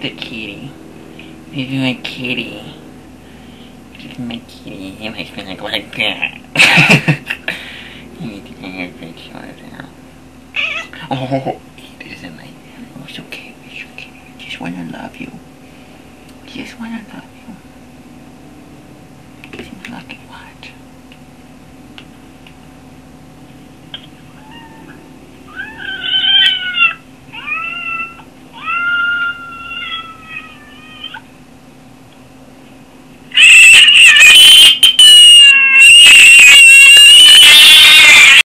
Mr. Kitty. This is my kitty. This is my kitty. He likes me like like that. you need to get your face shot now. Oh, doesn't like that. Oh, oh, it's okay. It's okay. I just wanna love you. Just wanna love you. Seems lucky.